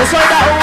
我说的